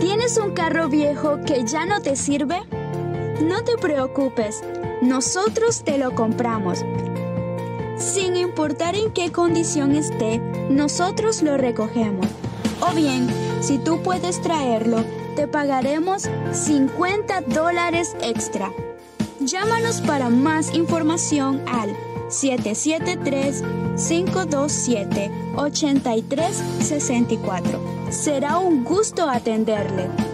¿Tienes un carro viejo que ya no te sirve? No te preocupes, nosotros te lo compramos. Sin importar en qué condición esté, nosotros lo recogemos. O bien, si tú puedes traerlo, te pagaremos 50 dólares extra. Llámanos para más información al 773-527-8364. Será un gusto atenderle.